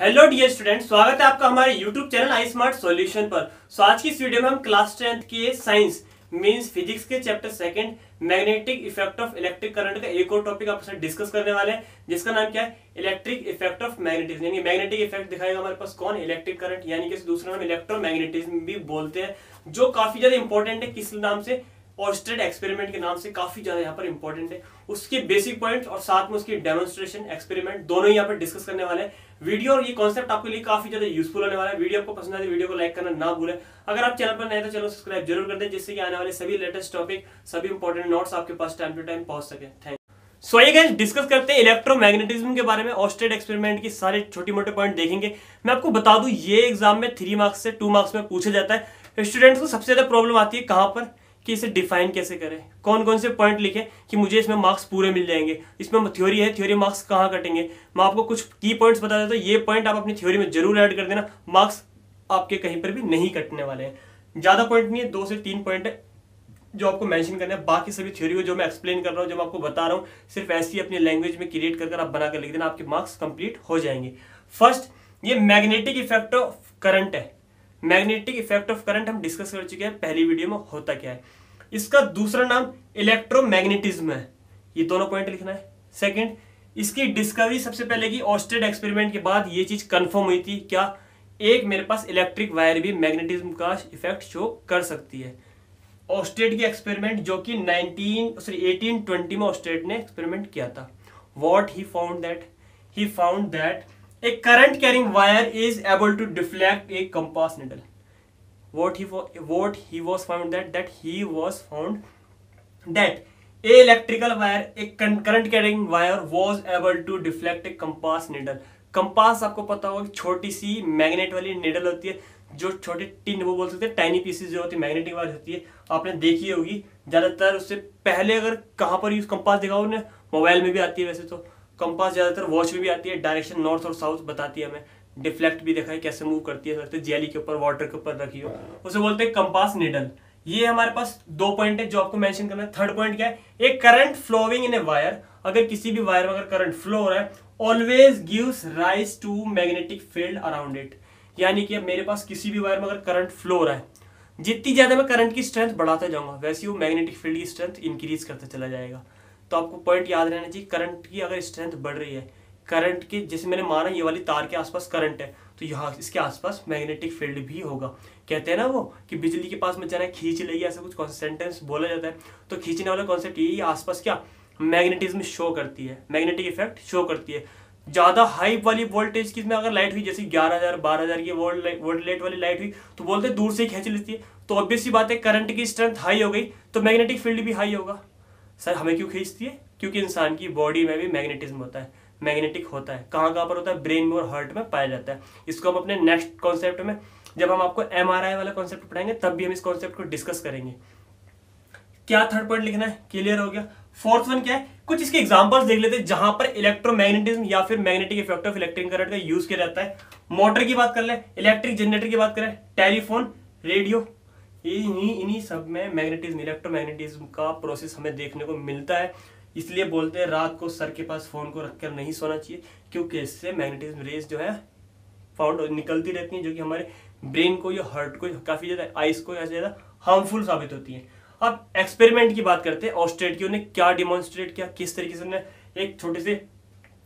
Hello dear student स्वागत है आपका हमारे YouTube channel I smart solution पर। सो आज की इस वीडियो में हम क्लास टेंथ के साइंस मींस फिजिक्स के chapter second magnetic effect of electric current का एक और टॉपिक आपसे डिस्कस करने वाले हैं, जिसका नाम क्या है? इलेक्ट्रिक इफ़ेक्ट ऑफ़ मैग्नेटिज्म यानी मैग्नेटिक इफ़ेक्ट दिखाएगा हमारे पास कौन? इलेक्ट्रिक करंट यानी कि दूसरा नाम इलेक्ट्रोमैग्नेटिज्म भी बोलते हैं, जो काफ़ी ज़्यादा इंपॉर्टेंट है, किस नाम से? ऑस्ट्रेड एक्सपेरिमेंट के नाम से काफ़ी ज़्यादा यहाँ पर इंपॉर्टेंट है। उसके बेसिक पॉइंट्स और साथ में उसकी डेमोन्स्ट्रेशन एक्सपेरिमेंट दोनों ही यहाँ पर डिस्कस करने वाले हैं। वीडियो और ये कॉन्सेप्ट आपके लिए काफ़ी ज़्यादा यूजफुल होने वाला है। वीडियो आपको पसंद आए वीडियो को लाइक करना ना भूलें। अगर आप चैनल पर नए तो चैनल सब्सक्राइब ज़रूर कर दें, जिससे कि आने वाले सभी लेटेस्ट टॉपिक सभी इंपॉर्टेंट नोट्स आपके पास टाइम टू टाइम पहुँच सके। थैंक सो ये गाइस डिस्कस करते हैं इलेक्ट्रोमैग्नेटिज्म के बारे में। ऑस्ट्रेड एक्सपेरिमेंट की सारे छोटे मोटे पॉइंट देखेंगे। मैं आपको बता दूँ, ये एग्ज़ाम में थ्री मार्क्स से टू मार्क्स में पूछा जाता है। स्टूडेंट्स को सबसे ज़्यादा प्रॉब्लम आती है कहाँ पर? कि इसे डिफाइन कैसे करें? कौन कौन से पॉइंट लिखें कि मुझे इसमें मार्क्स पूरे मिल जाएँगे? इसमें थ्योरी है थ्योरी मार्क्स कहाँ कटेंगे? मैं आपको कुछ की पॉइंट्स बता देता हूँ। ये पॉइंट आप अपनी थ्योरी में ज़रूर ऐड कर देना। मार्क्स आपके कहीं पर भी नहीं कटने वाले हैं। ज़्यादा पॉइंट नहीं है, दो से तीन पॉइंट है जो आपको मेंशन करना है। बाकी सभी थ्योरी को जो मैं एक्सप्लेन कर रहा हूँ, जो मैं आपको बता रहा हूँ, सिर्फ़ ऐसी अपनी लैंग्वेज में क्रिएट कर आप बना कर लिख देना। आपके मार्क्स कंप्लीट हो जाएँगे। फ़र्स्ट ये मैग्नेटिक इफ़ेक्ट ऑफ़ करंट है। मैग्नेटिक इफ़ेक्ट ऑफ़ करंट हम डिस्कस कर चुके हैं। पहली वीडियो में होता क्या है? इसका दूसरा नाम इलेक्ट्रोमैग्नेटिज्म है। ये दोनों पॉइंट लिखना है। सेकंड इसकी डिस्कवरी सबसे पहले की ऑस्टेड एक्सपेरिमेंट के बाद ये चीज़ कंफर्म हुई थी, क्या? एक मेरे पास इलेक्ट्रिक वायर भी मैग्नेटिज्म का इफ़ेक्ट शो कर सकती है। ऑस्टेड की एक्सपेरिमेंट जो कि 19 सॉरी 1820 में ऑस्टेड ने एक्सपेरिमेंट किया था। What he found that he found that a current carrying wire is able to deflect a compass needle what he what he was found that that he was found that a electrical wire, a current carrying wire was able to deflect a compass needle. Compass आपको पता होगा छोटी सी magnet वाली needle होती है, जो छोटे tin वो बोल सकते हैं टाइनी पीसेस जो होती है मैग्नेटिक वायर होती है। आपने देखी होगी, ज़्यादातर उससे पहले अगर कहाँ पर यूज़ कंपास देखा उन्हें मोबाइल में भी आती है वैसे तो। कंपास ज़्यादातर वॉच में भी आती है डायरेक्शन नॉर्थ और साउथ बताती है हमें। डिफ्लेक्ट भी देखा है, कैसे मूव करती है जेली के ऊपर वाटर के ऊपर रखी हो। उसे बोलते हैं कंपास निडल ये हमारे पास दो पॉइंट है जो आपको मेंशन करना है। थर्ड पॉइंट क्या है? एक current flowing in a wire अगर किसी भी वायर में अगर करंट फ्लो हो रहा है always gives rise to magnetic field around it यानी कि मेरे पास किसी भी वायर में अगर करंट फ्लो हो रहा है, जितनी ज़्यादा मैं करंट की स्ट्रेंथ बढ़ाता जाऊँगा, वैसे वो मैग्नेटिक फ़ील्ड की स्ट्रेंथ इंक्रीज करता चला जाएगा। तो आपको पॉइंट याद रहना चाहिए करंट की अगर स्ट्रेंथ बढ़ रही है करंट के, जैसे मैंने माना ये वाली तार के आसपास करंट है तो यहाँ इसके आसपास मैग्नेटिक फ़ील्ड भी होगा। कहते हैं ना वो कि बिजली के पास में जाना, खींच लेगी ऐसा कुछ सेंटेंस बोला जाता है। तो खींचने वाला कॉन्सेप्ट यही आसपास क्या? मैग्नेटिज्म शो करती है। मैग्नेटिक इफ़ेक्ट शो करती है। ज़्यादा हाई वाली वोल्टेज की में अगर लाइट हुई, जैसे ग्यारह हज़ार, बारह हज़ार की वोल्ट लेट वाली लाइट हुई तो बोलते दूर से ही खींच लेती है। तो ऑब्वियस बात है करंट की स्ट्रेंथ हाई हो गई तो मैग्नेटिक फ़ील्ड भी हाई होगा। सर, हमें क्यों खींचती है? क्योंकि इंसान की बॉडी में भी मैग्नेटिज्म होता है। मैग्नेटिक होता है। कहाँ कहाँ पर होता है? ब्रेन में और हार्ट में पाया जाता है। इसको हम अपने नेक्स्ट कॉन्सेप्ट में, जब हम आपको एमआरआई वाला कॉन्सेप्ट पढ़ाएँगे, तब भी हम इस कॉन्सेप्ट को डिस्कस करेंगे। क्या थर्ड पॉइंट लिखना है? क्लियर हो गया? फोर्थ वन क्या है? कुछ इसके एग्जांपल्स देख लेते हैं, जहाँ पर इलेक्ट्रोमैग्नेटिज्म या फिर magnetic effect of electric current का यूज़ किया जाता है। मोटर की बात कर ले इलेक्ट्रिक जनरेटर की बात करें टेलीफोन रेडियो इन्हीं इन्हीं सब में मैग्नेटिज्म इलेक्ट्रोमैग्नेटिज्म का प्रोसेस हमें देखने को मिलता है। इसलिए बोलते हैं रात को सर के पास फ़ोन को रखकर नहीं सोना चाहिए, क्योंकि इससे मैग्नेटिज्म रेज जो है फाउंड निकलती रहती हैं, जो कि हमारे ब्रेन को या हार्ट को काफ़ी ज़्यादा आइस को या ज़्यादा हार्मफुल साबित होती है। अब एक्सपेरिमेंट की बात करते हैं ऑस्ट्रेट की उन्हें क्या डिमॉन्स्ट्रेट किया, किस तरीके से उन्हें एक छोटे से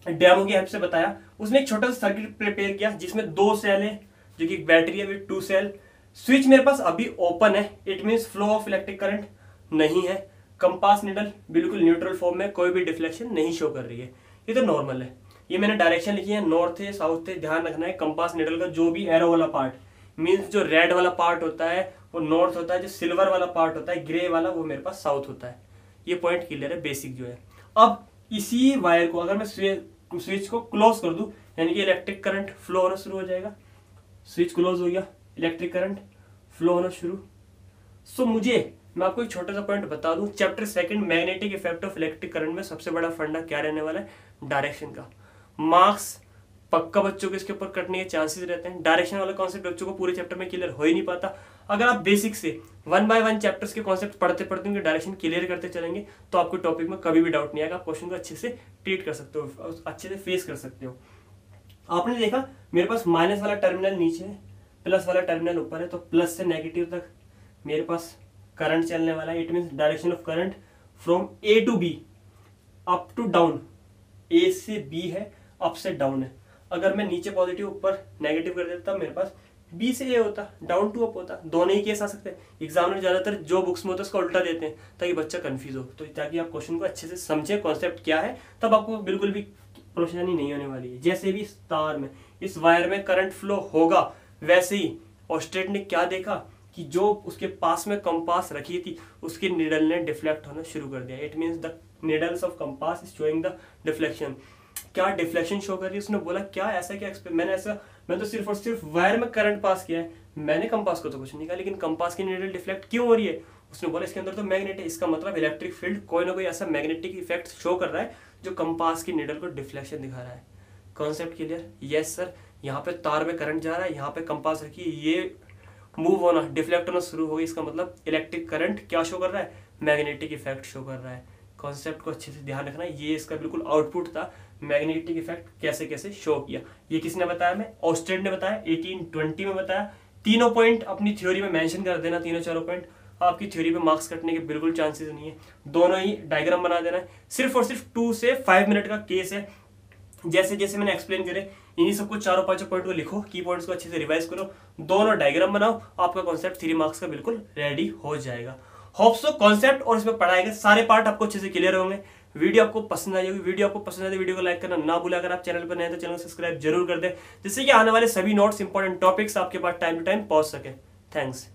डेमो की हेल्प से बताया। उसने एक छोटा सा सर्किट प्रिपेयर किया, जिसमें दो सेल है, जो कि बैटरी है टू सेल स्विच मेरे पास अभी ओपन है it mean flow of electric current नहीं है। कंपास निडल बिल्कुल न्यूट्रल फॉर्म में कोई भी डिफ्लेक्शन नहीं शो कर रही है। ये तो नॉर्मल है। ये मैंने डायरेक्शन लिखी है नॉर्थ है साउथ है ध्यान रखना है, कंपास निडल का जो भी एरो वाला पार्ट मीन्स जो रेड वाला पार्ट होता है, वो नॉर्थ होता है, जो सिल्वर वाला पार्ट होता है ग्रे वाला, वो मेरे पास साउथ होता है। ये पॉइंट क्लियर है बेसिक जो है। अब इसी वायर को अगर मैं स्विच को क्लोज कर दू, यानी कि इलेक्ट्रिक करंट फ्लो होना शुरू हो जाएगा। स्विच क्लोज हो गया इलेक्ट्रिक करंट फ्लो होना शुरू। सो मुझे मैं आपको एक छोटा सा पॉइंट बता दूँ। Chapter second magnetic effect of electric current में सबसे बड़ा फंडा क्या रहने वाला है? डायरेक्शन का। मार्क्स पक्का बच्चों के इसके ऊपर कटने के चांसेस रहते हैं। डायरेक्शन वाला कॉन्सेप्ट बच्चों को पूरे चैप्टर में क्लियर हो ही नहीं पाता। अगर आप बेसिक से वन बाय वन चैप्टर्स के कॉन्सेप्ट पढ़ते पढ़ते उनके डायरेक्शन क्लियर करते चलेंगे तो आपको टॉपिक में कभी भी डाउट नहीं आएगा। आप क्वेश्चन को अच्छे से ट्रीट कर सकते हो अच्छे से फेस कर सकते हो। आपने देखा, मेरे पास माइनस वाला टर्मिनल नीचे है प्लस वाला टर्मिनल ऊपर है तो प्लस से नेगेटिव तक मेरे पास करंट चलने वाला है। It mean direction of current from A to B up to down A से बी है अप से डाउन है। अगर मैं नीचे पॉजिटिव ऊपर नेगेटिव कर देता, मेरे पास बी से ए होता डाउन टू अप होता। दोनों ही केस आ सकते हैं। एग्जामिनर ज़्यादातर जो बुक्स में होता है, उसका उल्टा देते हैं, ताकि बच्चा कंफ्यूज हो। तो ताकि आप क्वेश्चन को अच्छे से समझे कॉन्सेप्ट क्या है, तब आपको बिल्कुल भी परेशानी नहीं होने वाली है। जैसे भी इस तार में, इस वायर में करंट फ्लो होगा, वैसे ही ऑस्ट्रेट ने क्या देखा? कि जो उसके पास में कंपास रखी थी, उसके निडल ने डिफ्लेक्ट होना शुरू कर दिया। It means the needles of compass is showing the deflection क्या डिफ्लेक्शन शो कर रही है? उसने बोला, क्या ऐसा, क्या मैंने ऐसा मैं तो सिर्फ़ और सिर्फ़ वायर में करंट पास किया है। मैंने कंपास को तो कुछ नहीं कहा, लेकिन कंपास की नीडल डिफ्लेक्ट क्यों हो रही है? उसने बोला, इसके अंदर तो मैग्नेट है, इसका मतलब इलेक्ट्रिक फ़ील्ड कोई ना कोई ऐसा मैग्नेटिक इफ़ेक्ट शो कर रहा है, जो कंपास की नीडल को डिफ्लेक्शन दिखा रहा है. कॉन्सेप्ट क्लियर यस सर यहाँ पे तार में करंट जा रहा है, यहाँ पे कंपास रखिए ये मूव होना डिफ्लेक्ट होना शुरू हो गई इसका मतलब इलेक्ट्रिक करंट क्या शो कर रहा है? मैग्नेटिक इफ़ेक्ट शो कर रहा है। कॉन्सेप्ट को अच्छे से ध्यान रखना। ये इसका बिल्कुल आउटपुट था। मैग्नेटिक इफ़ेक्ट कैसे कैसे शो किया? ये किसने बताया? मैं ऑस्ट्रेड ने बताया। 1820 में बताया। तीनों पॉइंट अपनी थ्योरी में मेंशन कर देना, तीनों चारों पॉइंट आपकी थ्योरी में मार्क्स कटने के बिल्कुल चांसेस नहीं है। दोनों ही डायग्राम बना देना है। सिर्फ़ और सिर्फ़ टू से फाइव मिनट का केस है। जैसे जैसे मैंने एक्सप्लेन करे, इन्हीं सबको चारों पाँचों पॉइंट को लिखो की पॉइंट्स को अच्छे से रिवाइज करो, दोनों डायग्राम बनाओ, आपका कॉन्सेप्ट थ्री मार्क्स का बिल्कुल रेडी हो जाएगा। होप्स कॉन्सेप्ट और इसमें पढ़ाए गए सारे पार्ट आपको अच्छे से क्लियर होंगे। वीडियो आपको पसंद आई होगी वीडियो आपको पसंद आए वीडियो को लाइक करना ना भूलें। अगर आप चैनल पर नए तो चैनल सब्सक्राइब ज़रूर कर दें, जिससे कि आने वाले सभी नोट्स इंपॉर्टेंट टॉपिक्स आपके पास टाइम टू टाइम पहुँच सके। थैंक्स